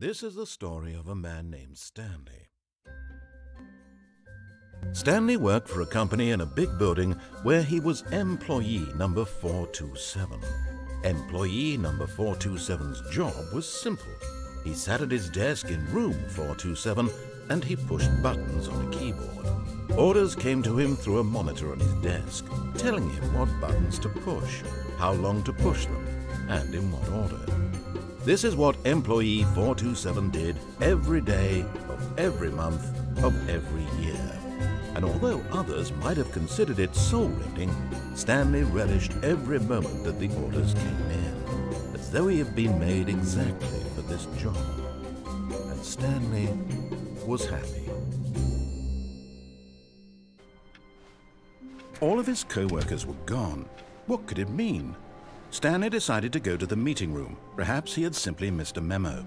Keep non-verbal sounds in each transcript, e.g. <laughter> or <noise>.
This is the story of a man named Stanley. Stanley worked for a company in a big building where he was employee number 427. Employee number 427's job was simple. He sat at his desk in room 427 and he pushed buttons on a keyboard. Orders came to him through a monitor on his desk, telling him what buttons to push, how long to push them, and in what order. This is what employee 427 did every day of every month of every year. And although others might have considered it soul-rending, Stanley relished every moment that the orders came in, as though he had been made exactly for this job. And Stanley was happy. All of his co-workers were gone. What could it mean? Stanley decided to go to the meeting room. Perhaps he had simply missed a memo.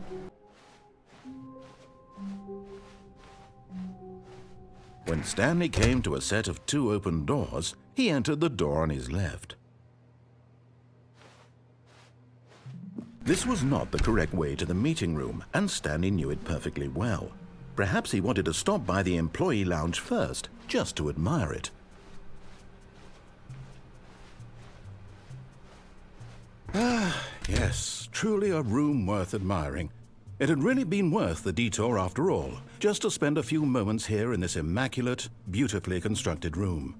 When Stanley came to a set of two open doors, he entered the door on his left. This was not the correct way to the meeting room, and Stanley knew it perfectly well. Perhaps he wanted to stop by the employee lounge first, just to admire it. Ah, <sighs> yes, truly a room worth admiring. It had really been worth the detour after all, just to spend a few moments here in this immaculate, beautifully constructed room.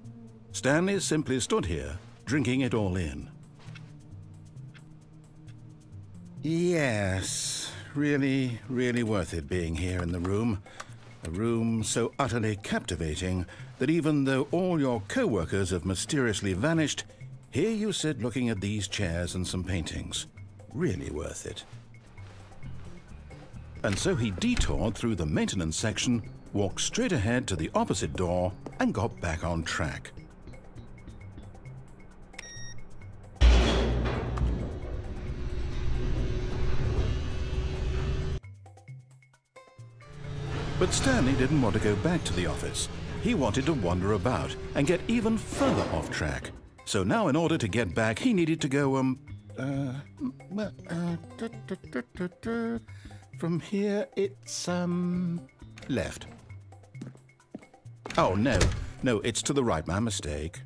Stanley simply stood here, drinking it all in. Yes, really, really worth it being here in the room. A room so utterly captivating that even though all your co-workers have mysteriously vanished, here you sit looking at these chairs and some paintings. Really worth it. And so he detoured through the maintenance section, walked straight ahead to the opposite door, and got back on track. But Stanley didn't want to go back to the office. He wanted to wander about and get even further off track. So now in order to get back, he needed to go, um, uh, uh, da, from here it's, um, left. Oh, no, no, it's to the right, my mistake.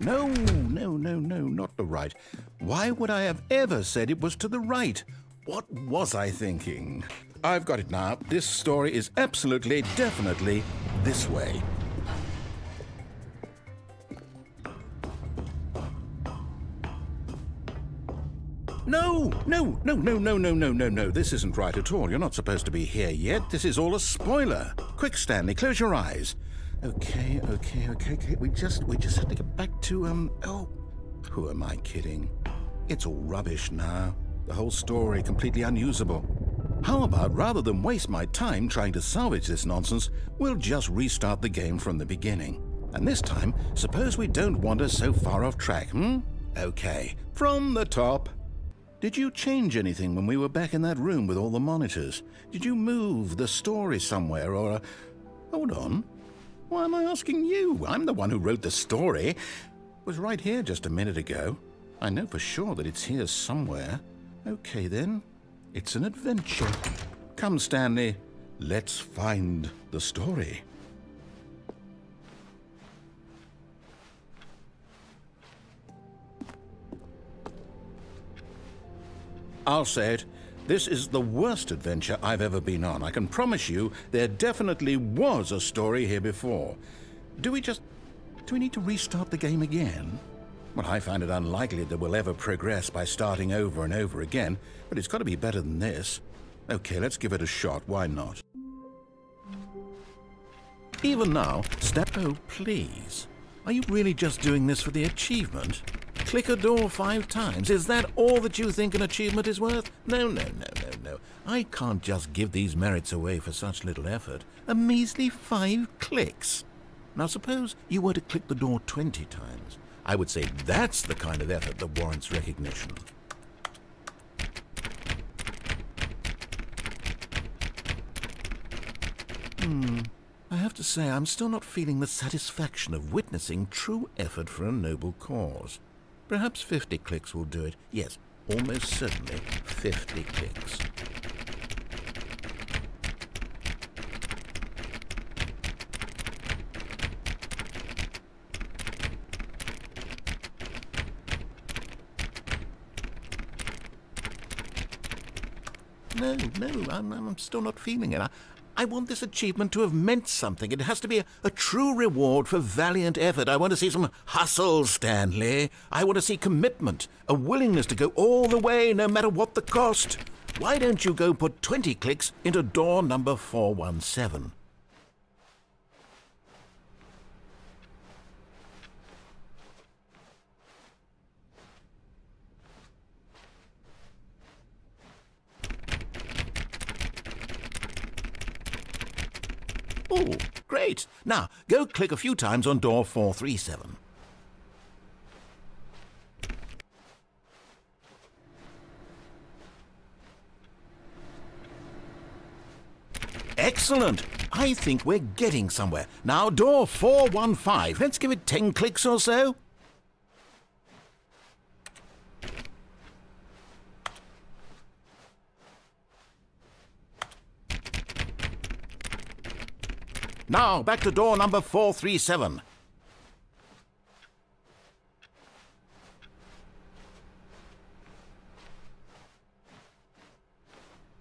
No, no, no, no, not the right. Why would I have ever said it was to the right? What was I thinking? I've got it now. This story is absolutely, definitely this way. No, no, no, no, no, no, no, no, no. This isn't right at all. You're not supposed to be here yet. This is all a spoiler. Quick, Stanley, close your eyes. Okay, okay, okay, okay. We just, we just have to get back to, um, oh, who am I kidding? It's all rubbish now. The whole story completely unusable. How about rather than waste my time trying to salvage this nonsense, we'll just restart the game from the beginning. And this time, suppose we don't wander so far off track, hmm? Okay, from the top. Did you change anything when we were back in that room with all the monitors? Did you move the story somewhere or... Uh... Hold on. Why am I asking you? I'm the one who wrote the story. It was right here just a minute ago. I know for sure that it's here somewhere. Okay then. It's an adventure. Come, Stanley. Let's find the story. I'll say it. This is the worst adventure I've ever been on. I can promise you there definitely was a story here before. Do we just... do we need to restart the game again? Well, I find it unlikely that we'll ever progress by starting over and over again, but it's got to be better than this. Okay, let's give it a shot. Why not? Even now, step... Oh, please. Are you really just doing this for the achievement? Click a door five times. Is that all that you think an achievement is worth? No, no, no, no, no. I can't just give these merits away for such little effort. A measly five clicks. Now suppose you were to click the door 20 times. I would say that's the kind of effort that warrants recognition. Hmm. I have to say, I'm still not feeling the satisfaction of witnessing true effort for a noble cause. Perhaps 50 clicks will do it. Yes, almost certainly 50 clicks. No, no, I'm, I'm still not feeling it. I, I want this achievement to have meant something. It has to be a, a, true reward for valiant effort. I want to see some hustle, Stanley. I want to see commitment, a willingness to go all the way, no matter what the cost. Why don't you go put 20 clicks into door number 417? Oh, great. Now, go click a few times on door 437. Excellent. I think we're getting somewhere. Now, door 415. Let's give it 10 clicks or so. Now, back to door number 437.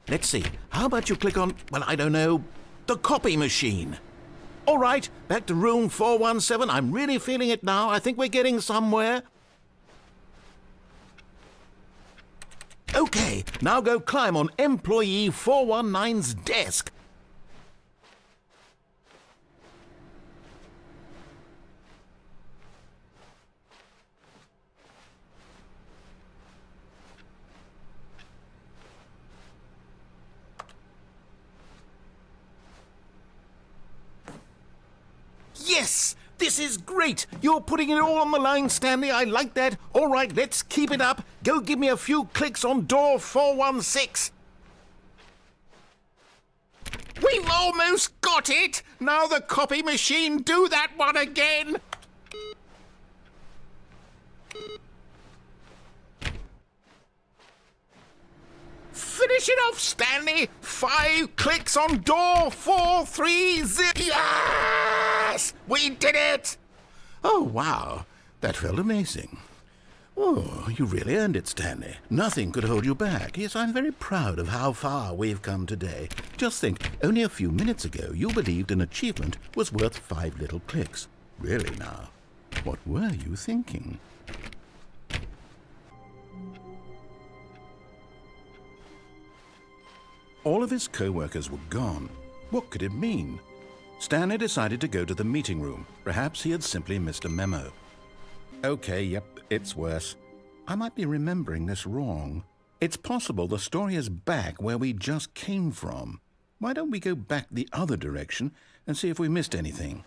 Let's see. How about you click on, well, I don't know, the copy machine? All right, back to room 417. I'm really feeling it now. I think we're getting somewhere. Okay, now go climb on employee 419's desk. Yes! This is great! You're putting it all on the line, Stanley. I like that. All right, let's keep it up. Go give me a few clicks on door 416. We've almost got it! Now the copy machine, do that one again! Finish it off, Stanley! Five clicks on door four three zero. Yes! We did it! Oh, wow. That felt amazing. Oh, you really earned it, Stanley. Nothing could hold you back. Yes, I'm very proud of how far we've come today. Just think, only a few minutes ago you believed an achievement was worth five little clicks. Really now, what were you thinking? All of his co-workers were gone. What could it mean? Stanley decided to go to the meeting room. Perhaps he had simply missed a memo. Okay, yep, it's worse. I might be remembering this wrong. It's possible the story is back where we just came from. Why don't we go back the other direction and see if we missed anything?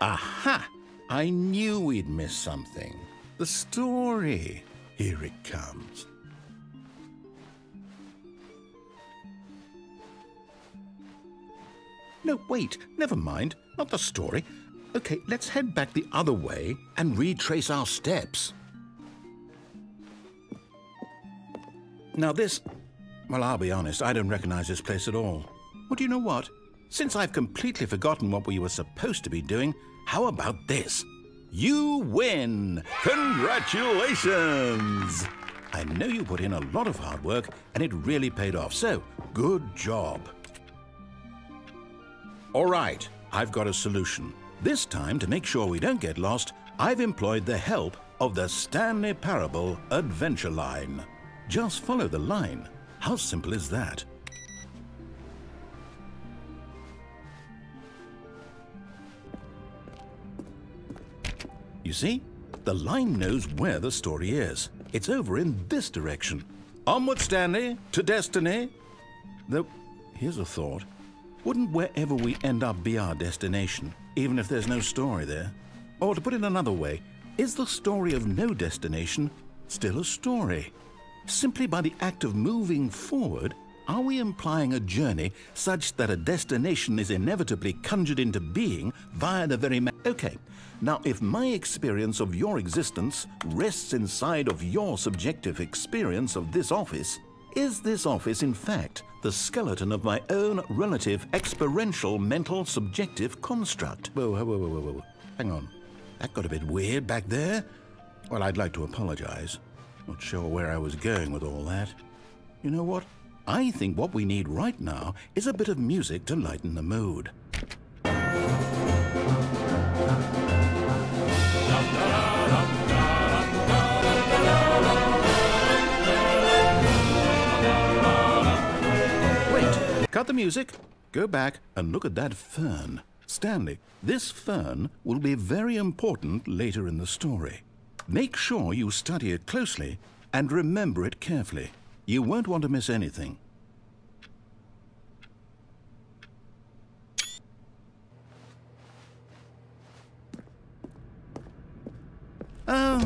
Aha! I knew we'd miss something. The story. Here it comes. No, wait, never mind. Not the story. Okay, let's head back the other way and retrace our steps. Now this... Well, I'll be honest, I don't recognize this place at all. Well, do you know what? Since I've completely forgotten what we were supposed to be doing, how about this? You win! Congratulations! I know you put in a lot of hard work and it really paid off, so good job. All right, I've got a solution. This time, to make sure we don't get lost, I've employed the help of the Stanley Parable Adventure Line. Just follow the line. How simple is that? You see? The line knows where the story is. It's over in this direction. Onward, Stanley, to destiny. Though, here's a thought. Wouldn't wherever we end up be our destination, even if there's no story there? Or to put it another way, is the story of no destination still a story? Simply by the act of moving forward, are we implying a journey such that a destination is inevitably conjured into being via the very Okay, now if my experience of your existence rests inside of your subjective experience of this office, is this office in fact the skeleton of my own relative experiential mental subjective construct? Whoa, whoa, whoa, whoa, whoa. Hang on. That got a bit weird back there. Well, I'd like to apologize. Not sure where I was going with all that. You know what? I think what we need right now is a bit of music to lighten the mood. Cut the music. Go back and look at that fern. Stanley, this fern will be very important later in the story. Make sure you study it closely and remember it carefully. You won't want to miss anything. Oh,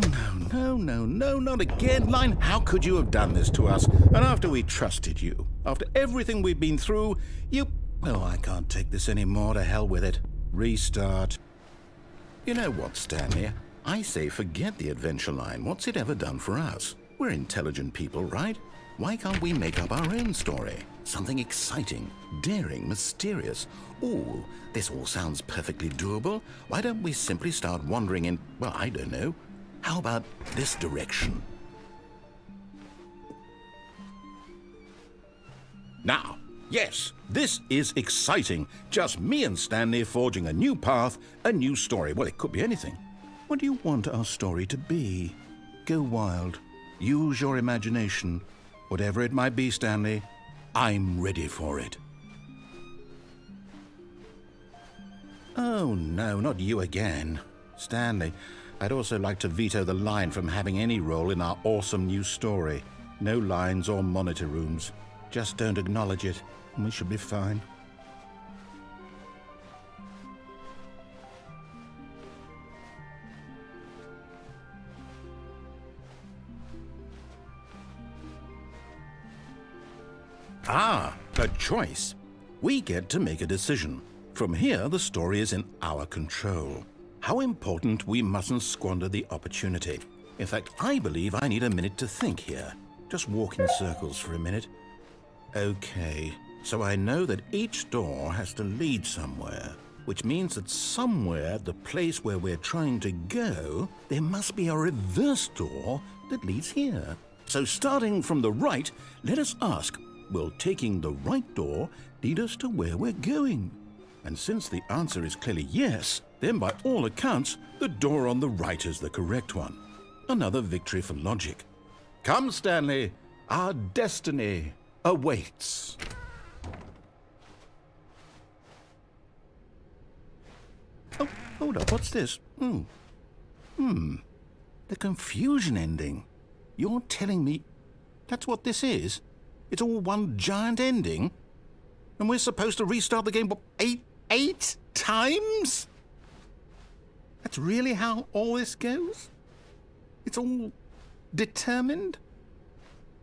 no, no, no, no, not again. Line, how could you have done this to us? And after we trusted you, after everything we've been through, you. Oh, I can't take this anymore. To hell with it. Restart. You know what, Stanley? I say forget the adventure line. What's it ever done for us? We're intelligent people, right? Why can't we make up our own story? Something exciting, daring, mysterious. Ooh, this all sounds perfectly doable. Why don't we simply start wandering in, well, I don't know. How about this direction? Now, yes, this is exciting. Just me and Stanley forging a new path, a new story. Well, it could be anything. What do you want our story to be? Go wild. Use your imagination. Whatever it might be, Stanley, I'm ready for it. Oh, no, not you again. Stanley, I'd also like to veto the line from having any role in our awesome new story. No lines or monitor rooms. Just don't acknowledge it, and we should be fine. Ah, a choice. We get to make a decision. From here, the story is in our control. How important we mustn't squander the opportunity. In fact, I believe I need a minute to think here. Just walk in circles for a minute. Okay, so I know that each door has to lead somewhere, which means that somewhere, the place where we're trying to go, there must be a reverse door that leads here. So starting from the right, let us ask, will taking the right door lead us to where we're going? And since the answer is clearly yes, then by all accounts, the door on the right is the correct one. Another victory for logic. Come, Stanley, our destiny awaits. Oh, hold up, what's this? Hmm. Hmm. The confusion ending. You're telling me that's what this is? It's all one giant ending? And we're supposed to restart the game, what, eight, eight times? That's really how all this goes? It's all determined?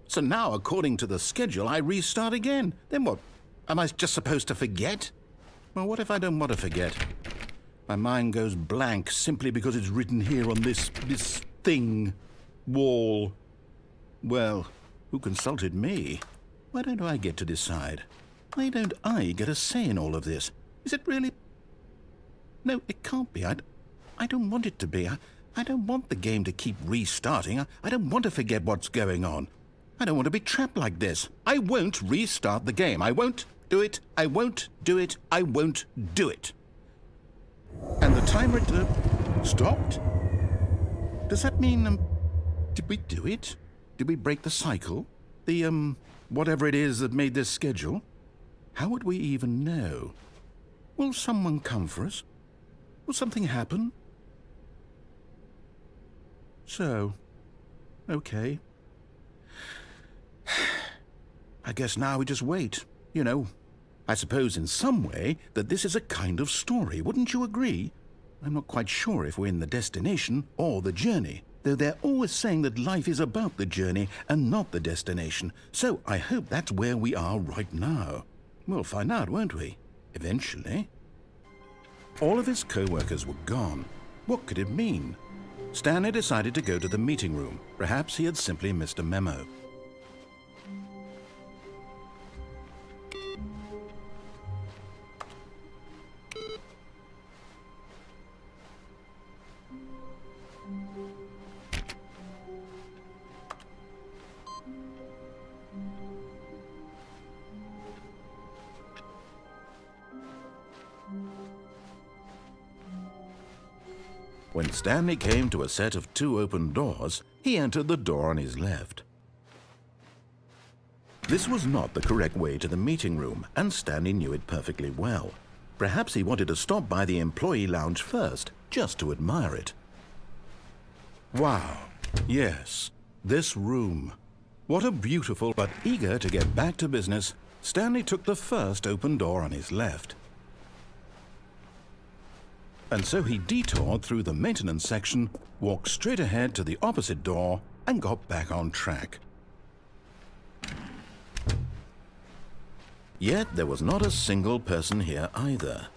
So now, according to the schedule, I restart again. Then what? Am I just supposed to forget? Well, what if I don't want to forget? My mind goes blank simply because it's written here on this, this thing, wall. Well, who consulted me? Why don't I get to decide? Why don't I get a say in all of this? Is it really... No, it can't be. I, I don't want it to be. I, I don't want the game to keep restarting. I, I don't want to forget what's going on. I don't want to be trapped like this. I won't restart the game. I won't do it. I won't do it. I won't do it. And the timer stopped? Does that mean, um, did we do it? Did we break the cycle? The, um, whatever it is that made this schedule? How would we even know? Will someone come for us? Will something happen? So, okay. <sighs> I guess now we just wait. You know, I suppose in some way that this is a kind of story, wouldn't you agree? I'm not quite sure if we're in the destination or the journey. though they're always saying that life is about the journey and not the destination. So I hope that's where we are right now. We'll find out, won't we? Eventually. All of his co-workers were gone. What could it mean? Stanley decided to go to the meeting room. Perhaps he had simply missed a memo. When Stanley came to a set of two open doors, he entered the door on his left. This was not the correct way to the meeting room, and Stanley knew it perfectly well. Perhaps he wanted to stop by the employee lounge first, just to admire it. Wow, yes, this room. What a beautiful, but eager to get back to business, Stanley took the first open door on his left. And so he detoured through the maintenance section, walked straight ahead to the opposite door, and got back on track. Yet there was not a single person here either.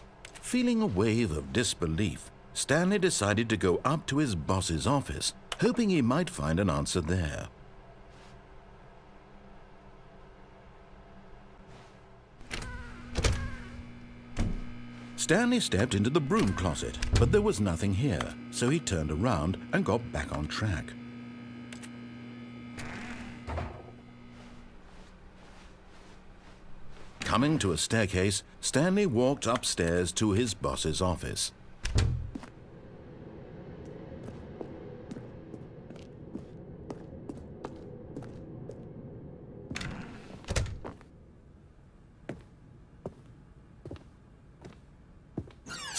Feeling a wave of disbelief, Stanley decided to go up to his boss's office, hoping he might find an answer there. Stanley stepped into the broom closet, but there was nothing here, so he turned around and got back on track. Coming to a staircase, Stanley walked upstairs to his boss's office.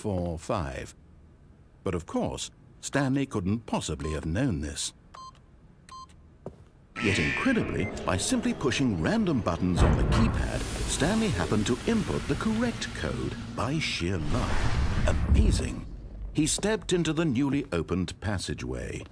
four, five. But of course, Stanley couldn't possibly have known this. Yet incredibly, by simply pushing random buttons on the keypad, Stanley happened to input the correct code by sheer luck. Amazing. He stepped into the newly opened passageway.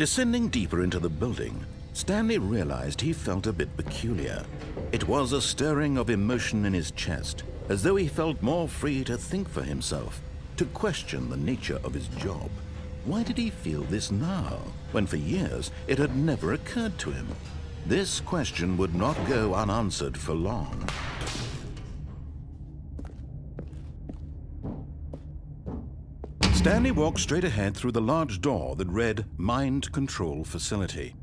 Descending deeper into the building, Stanley realized he felt a bit peculiar. It was a stirring of emotion in his chest, as though he felt more free to think for himself, to question the nature of his job. Why did he feel this now, when for years it had never occurred to him? This question would not go unanswered for long. Stanley walked straight ahead through the large door that read Mind Control Facility.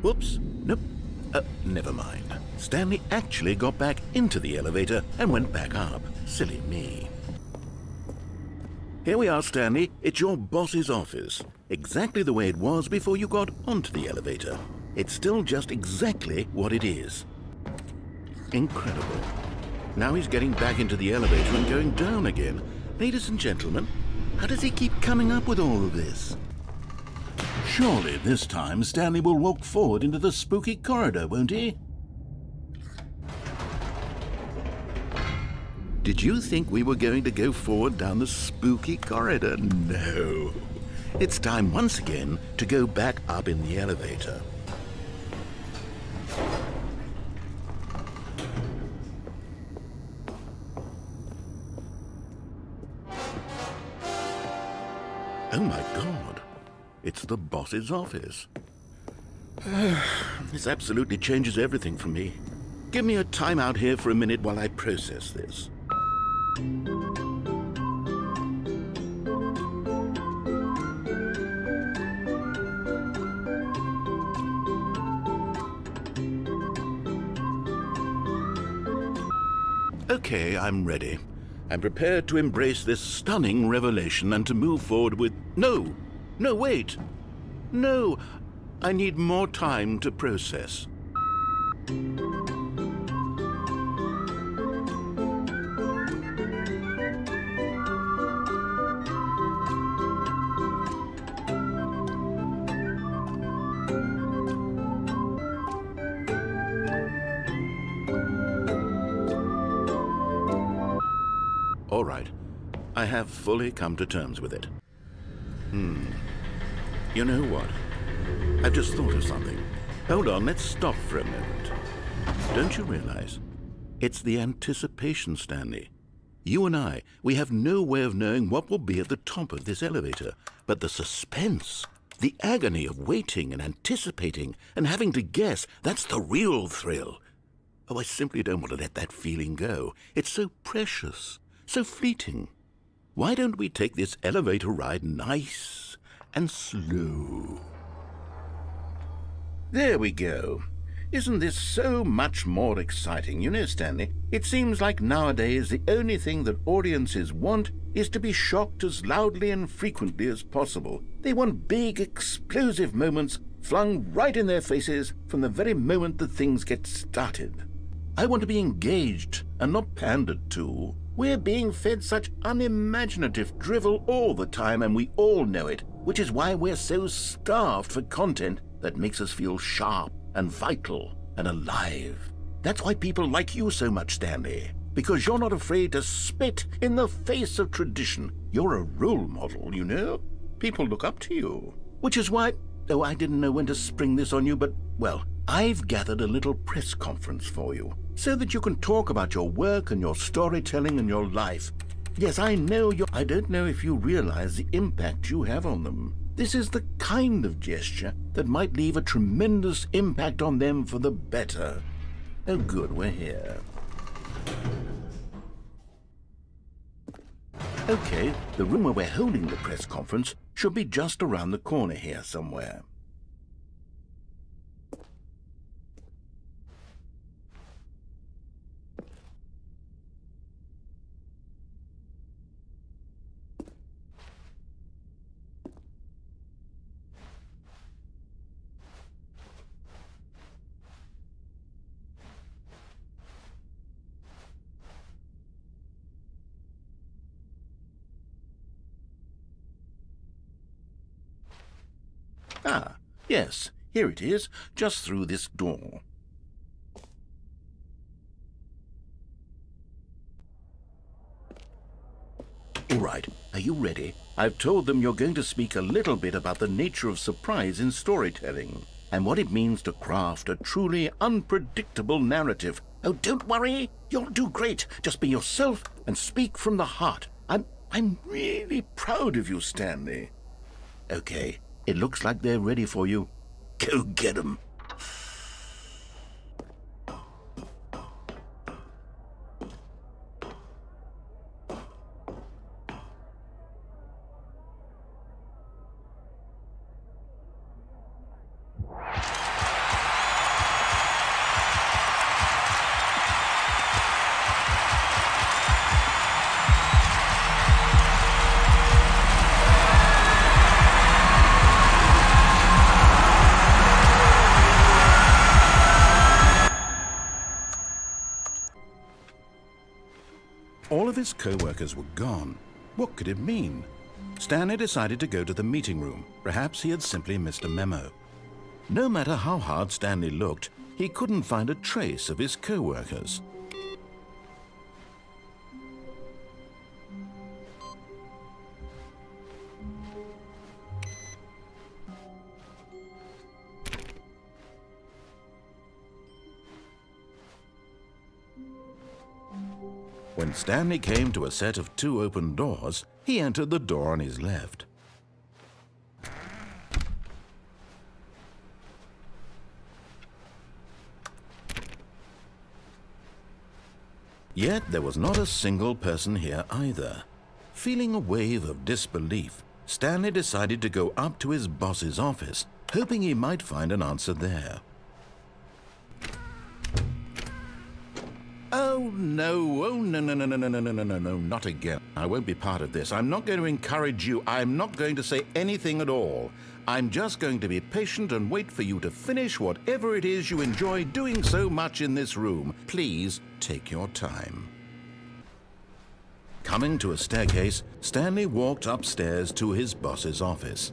Whoops, nope, uh, never mind. Stanley actually got back into the elevator and went back up. Silly me. Here we are, Stanley. It's your boss's office. Exactly the way it was before you got onto the elevator. It's still just exactly what it is. Incredible. Now he's getting back into the elevator and going down again. Ladies and gentlemen, how does he keep coming up with all of this? Surely this time Stanley will walk forward into the spooky corridor, won't he? Did you think we were going to go forward down the spooky corridor? No. It's time once again to go back up in the elevator. Oh my god. It's the boss's office. <sighs> this absolutely changes everything for me. Give me a time out here for a minute while I process this. Okay, I'm ready. I'm prepared to embrace this stunning revelation and to move forward with. No! No, wait! No! I need more time to process. Have fully come to terms with it. Hmm. You know what? I've just thought of something. Hold on, let's stop for a moment. Don't you realize? It's the anticipation, Stanley. You and I, we have no way of knowing what will be at the top of this elevator. But the suspense, the agony of waiting and anticipating and having to guess, that's the real thrill. Oh, I simply don't want to let that feeling go. It's so precious so fleeting. Why don't we take this elevator ride nice and slow? There we go. Isn't this so much more exciting? You know, Stanley, it seems like nowadays the only thing that audiences want is to be shocked as loudly and frequently as possible. They want big, explosive moments flung right in their faces from the very moment that things get started. I want to be engaged and not pandered to. We're being fed such unimaginative drivel all the time, and we all know it, which is why we're so starved for content that makes us feel sharp and vital and alive. That's why people like you so much, Stanley, because you're not afraid to spit in the face of tradition. You're a role model, you know? People look up to you. Which is why, oh, I didn't know when to spring this on you, but, well, I've gathered a little press conference for you so that you can talk about your work and your storytelling and your life. Yes, I know you. I don't know if you realize the impact you have on them. This is the kind of gesture that might leave a tremendous impact on them for the better. Oh, good, we're here. Okay, the room where we're holding the press conference should be just around the corner here somewhere. Ah, yes, here it is, just through this door. All right, are you ready? I've told them you're going to speak a little bit about the nature of surprise in storytelling and what it means to craft a truly unpredictable narrative. Oh, don't worry. You'll do great. Just be yourself and speak from the heart. I'm, I'm really proud of you, Stanley. Okay, it looks like they're ready for you. Go get 'em. His co-workers were gone. What could it mean? Stanley decided to go to the meeting room. Perhaps he had simply missed a memo. No matter how hard Stanley looked, he couldn't find a trace of his co-workers. When Stanley came to a set of two open doors, he entered the door on his left. Yet there was not a single person here either. Feeling a wave of disbelief, Stanley decided to go up to his boss's office, hoping he might find an answer there. Oh, no. Oh, no, no, no, no, no, no, no, no, no, no, not again. I won't be part of this. I'm not going to encourage you. I'm not going to say anything at all. I'm just going to be patient and wait for you to finish whatever it is you enjoy doing so much in this room. Please take your time. Coming to a staircase, Stanley walked upstairs to his boss's office.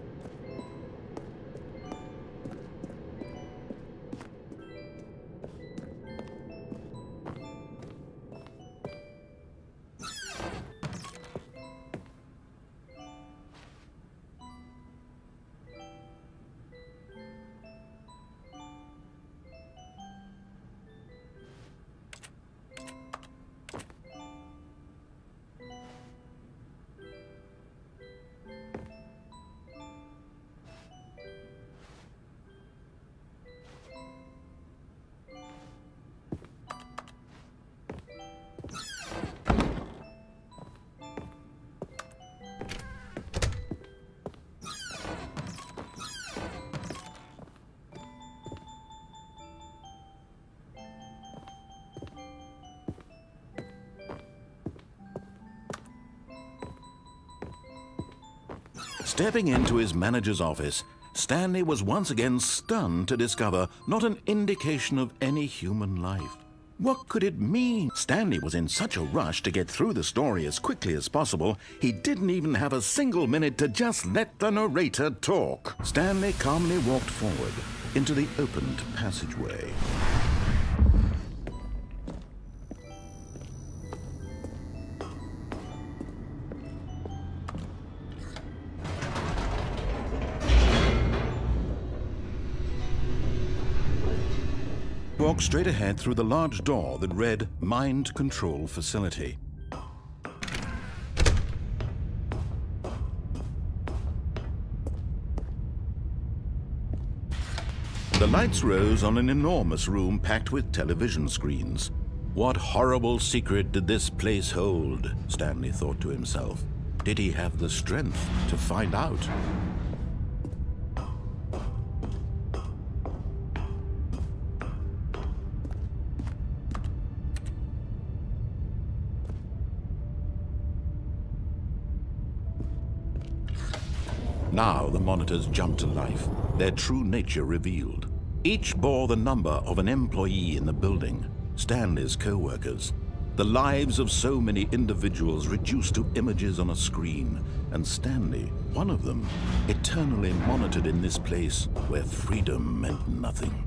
Stepping into his manager's office, Stanley was once again stunned to discover not an indication of any human life. What could it mean? Stanley was in such a rush to get through the story as quickly as possible, he didn't even have a single minute to just let the narrator talk. Stanley calmly walked forward into the opened passageway. Walked straight ahead through the large door that read Mind Control Facility. The lights rose on an enormous room packed with television screens. What horrible secret did this place hold? Stanley thought to himself. Did he have the strength to find out? Now the monitors jumped to life, their true nature revealed. Each bore the number of an employee in the building, Stanley's co-workers. The lives of so many individuals reduced to images on a screen, and Stanley, one of them, eternally monitored in this place where freedom meant nothing.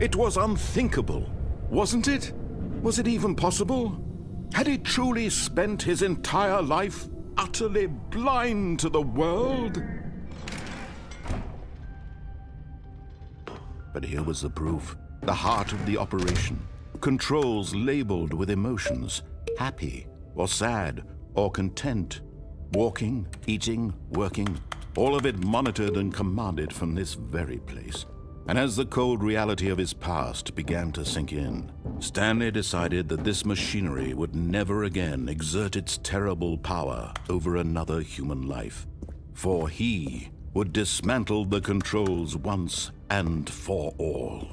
It was unthinkable, wasn't it? Was it even possible? Had he truly spent his entire life utterly blind to the world? But here was the proof. The heart of the operation. Controls labeled with emotions. Happy, or sad, or content. Walking, eating, working. All of it monitored and commanded from this very place. And as the cold reality of his past began to sink in, Stanley decided that this machinery would never again exert its terrible power over another human life. For he would dismantle the controls once and for all.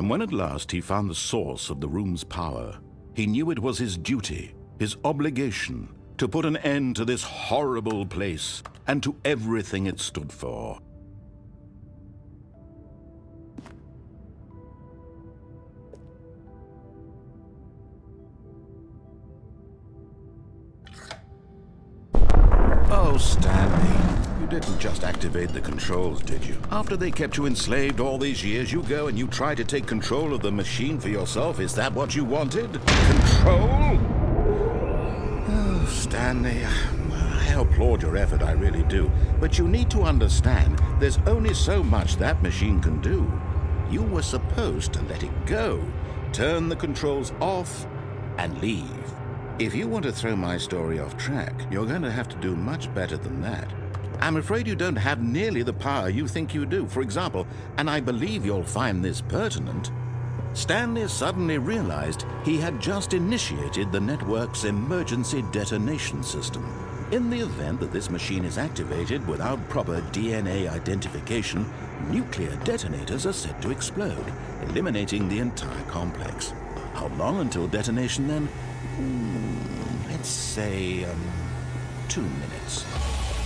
And when at last he found the source of the room's power, he knew it was his duty, his obligation, to put an end to this horrible place and to everything it stood for. Activate the controls, did you? After they kept you enslaved all these years, you go and you try to take control of the machine for yourself. Is that what you wanted? Control? Oh, Stanley, I applaud your effort, I really do. But you need to understand, there's only so much that machine can do. You were supposed to let it go, turn the controls off, and leave. If you want to throw my story off track, you're going to have to do much better than that. I'm afraid you don't have nearly the power you think you do. For example, and I believe you'll find this pertinent, Stanley suddenly realized he had just initiated the network's emergency detonation system. In the event that this machine is activated without proper DNA identification, nuclear detonators are set to explode, eliminating the entire complex. How long until detonation then? Hmm, let's say, um, two minutes.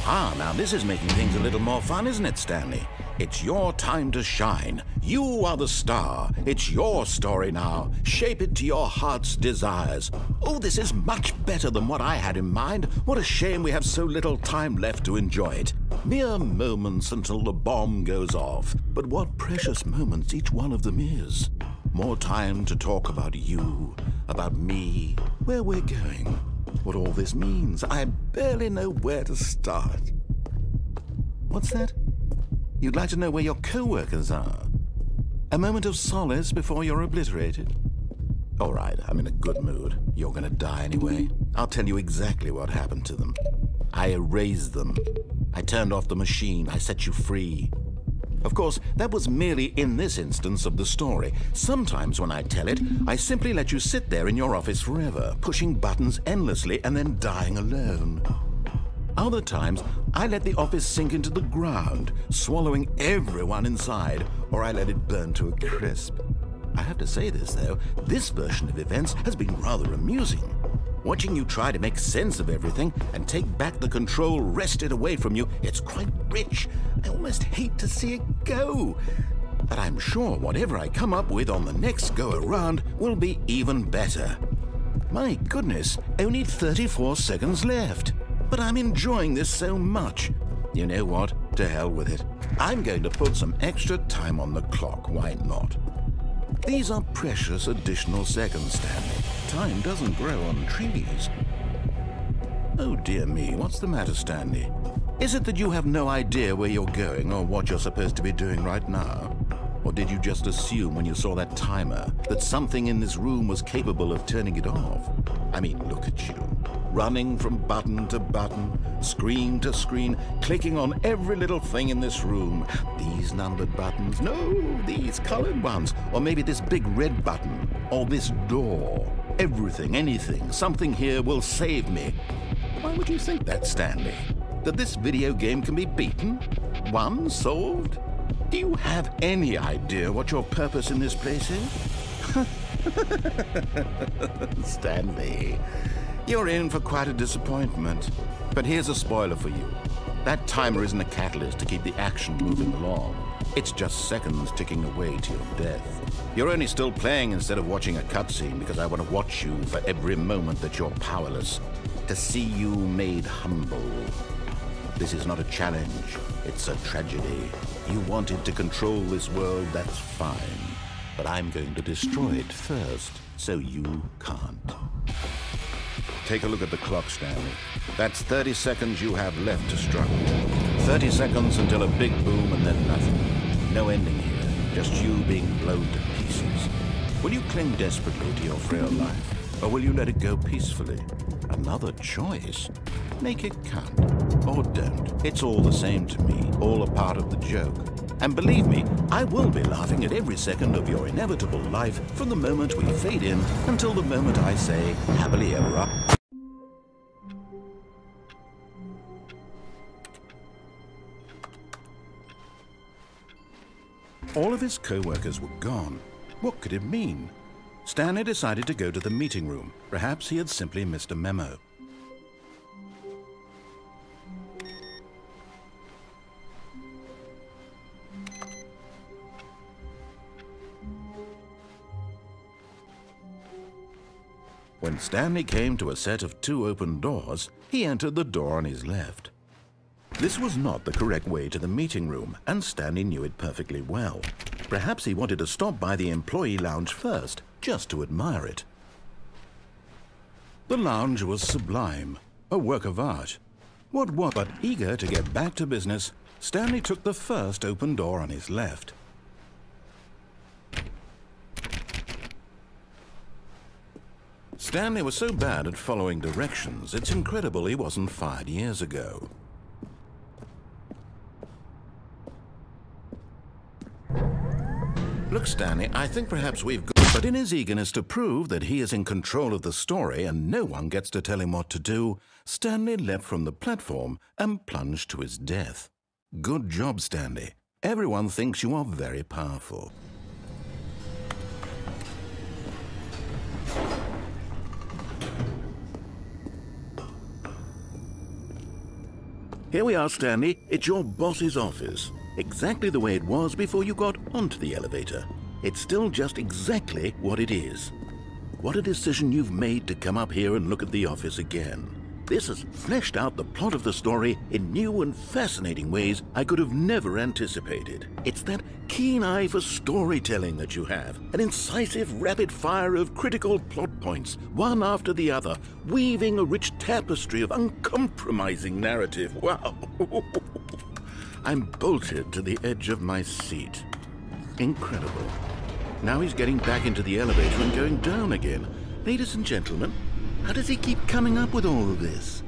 Ah, now this is making things a little more fun, isn't it, Stanley? It's your time to shine. You are the star. It's your story now. Shape it to your heart's desires. Oh, this is much better than what I had in mind. What a shame we have so little time left to enjoy it. Mere moments until the bomb goes off. But what precious moments each one of them is. More time to talk about you, about me, where we're going, what all this means. I barely know where to start. What's that? You'd like to know where your co-workers are? A moment of solace before you're obliterated? All right, I'm in a good mood. You're gonna die anyway. I'll tell you exactly what happened to them. I erased them. I turned off the machine. I set you free. Of course, that was merely in this instance of the story. Sometimes when I tell it, I simply let you sit there in your office forever, pushing buttons endlessly and then dying alone. Other times, I let the office sink into the ground, swallowing everyone inside, or I let it burn to a crisp. I have to say this, though, this version of events has been rather amusing. Watching you try to make sense of everything and take back the control wrested away from you, it's quite rich. I almost hate to see it go. But I'm sure whatever I come up with on the next go around will be even better. My goodness, only 34 seconds left. But I'm enjoying this so much. You know what? To hell with it. I'm going to put some extra time on the clock, why not? These are precious additional seconds, Stanley. Time doesn't grow on trees. Oh dear me, what's the matter, Stanley? Is it that you have no idea where you're going or what you're supposed to be doing right now? Or did you just assume when you saw that timer that something in this room was capable of turning it off? I mean, look at you. Running from button to button, screen to screen, clicking on every little thing in this room. These numbered buttons, no, these colored ones. Or maybe this big red button, or this door. Everything, anything, something here will save me. Why would you think that, Stanley? That this video game can be beaten? Won? Solved? Do you have any idea what your purpose in this place is? <laughs> Stanley, you're in for quite a disappointment. But here's a spoiler for you. That timer isn't a catalyst to keep the action moving along. It's just seconds ticking away to your death. You're only still playing instead of watching a cutscene because I want to watch you for every moment that you're powerless. To see you made humble. This is not a challenge, it's a tragedy. You wanted to control this world, that's fine. But I'm going to destroy it first, so you can't. Take a look at the clock, Stanley. That's 30 seconds you have left to struggle. 30 seconds until a big boom and then nothing. No ending here, just you being blown to pieces. Will you cling desperately to your frail life, or will you let it go peacefully? Another choice. Make it count. Or don't. It's all the same to me, all a part of the joke. And believe me, I will be laughing at every second of your inevitable life from the moment we fade in until the moment I say, happily ever after. All of his co-workers were gone. What could it mean? Stanley decided to go to the meeting room. Perhaps he had simply missed a memo. When Stanley came to a set of two open doors, he entered the door on his left. This was not the correct way to the meeting room, and Stanley knew it perfectly well. Perhaps he wanted to stop by the employee lounge first, just to admire it. The lounge was sublime, a work of art. What was but eager to get back to business, Stanley took the first open door on his left. Stanley was so bad at following directions, it's incredible he wasn't fired years ago. Look, Stanley, I think perhaps we've got... But in his eagerness to prove that he is in control of the story and no one gets to tell him what to do, Stanley leapt from the platform and plunged to his death. Good job, Stanley. Everyone thinks you are very powerful. Here we are, Stanley. It's your boss's office exactly the way it was before you got onto the elevator. It's still just exactly what it is. What a decision you've made to come up here and look at the office again. This has fleshed out the plot of the story in new and fascinating ways I could have never anticipated. It's that keen eye for storytelling that you have, an incisive rapid fire of critical plot points, one after the other, weaving a rich tapestry of uncompromising narrative. <laughs> Wow! I'm bolted to the edge of my seat. Incredible. Now he's getting back into the elevator and going down again. Ladies and gentlemen, how does he keep coming up with all of this?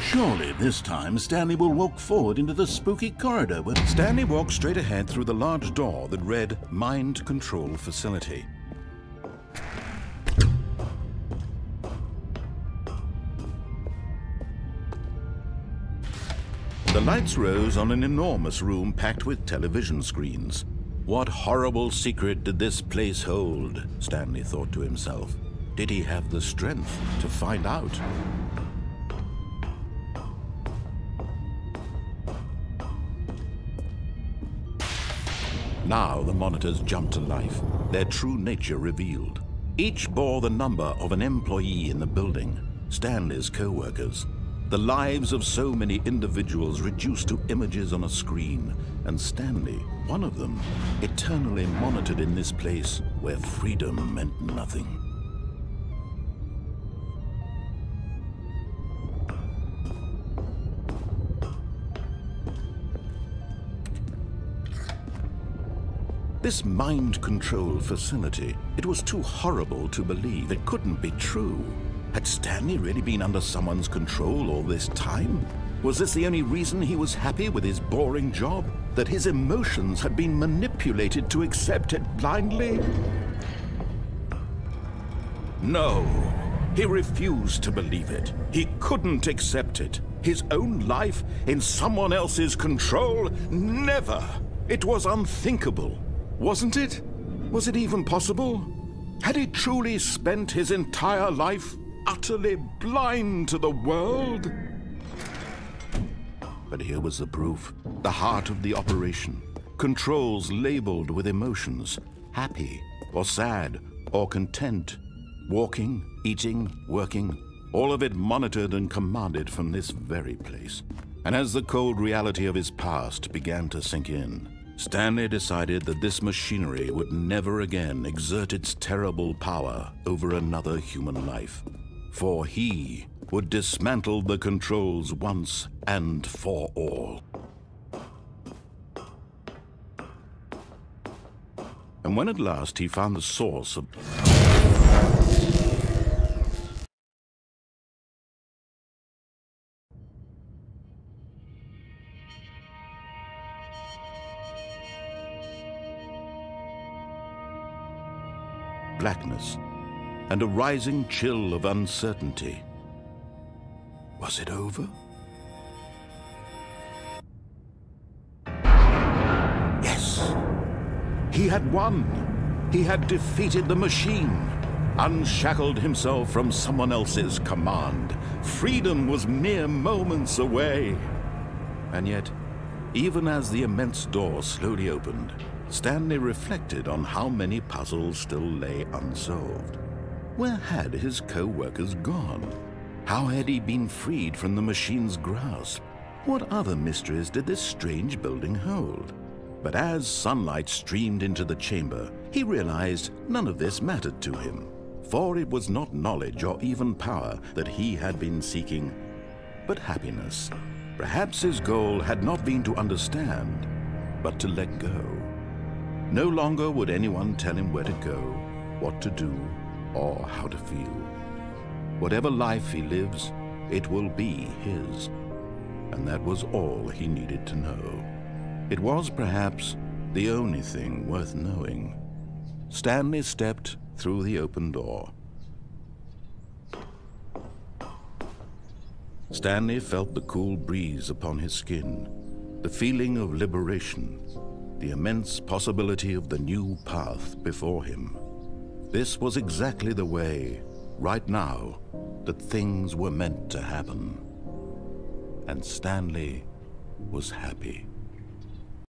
Surely this time Stanley will walk forward into the spooky corridor. Stanley walked straight ahead through the large door that read Mind Control Facility. The lights rose on an enormous room packed with television screens. What horrible secret did this place hold? Stanley thought to himself. Did he have the strength to find out? Now the monitors jumped to life, their true nature revealed. Each bore the number of an employee in the building, Stanley's co-workers. The lives of so many individuals reduced to images on a screen, and Stanley, one of them, eternally monitored in this place where freedom meant nothing. This mind control facility, it was too horrible to believe. It couldn't be true. Had Stanley really been under someone's control all this time? Was this the only reason he was happy with his boring job? That his emotions had been manipulated to accept it blindly? No, he refused to believe it. He couldn't accept it. His own life in someone else's control? Never! It was unthinkable. Wasn't it? Was it even possible? Had he truly spent his entire life utterly blind to the world? But here was the proof. The heart of the operation. Controls labeled with emotions. Happy, or sad, or content. Walking, eating, working. All of it monitored and commanded from this very place. And as the cold reality of his past began to sink in, Stanley decided that this machinery would never again exert its terrible power over another human life for he would dismantle the controls once and for all. And when at last he found the source of... Blackness and a rising chill of uncertainty. Was it over? Yes. He had won. He had defeated the machine, unshackled himself from someone else's command. Freedom was mere moments away. And yet, even as the immense door slowly opened, Stanley reflected on how many puzzles still lay unsolved. Where had his co-workers gone? How had he been freed from the machine's grasp? What other mysteries did this strange building hold? But as sunlight streamed into the chamber, he realized none of this mattered to him, for it was not knowledge or even power that he had been seeking, but happiness. Perhaps his goal had not been to understand, but to let go. No longer would anyone tell him where to go, what to do, or how to feel. Whatever life he lives, it will be his. And that was all he needed to know. It was perhaps the only thing worth knowing. Stanley stepped through the open door. Stanley felt the cool breeze upon his skin, the feeling of liberation, the immense possibility of the new path before him. This was exactly the way, right now, that things were meant to happen. And Stanley was happy.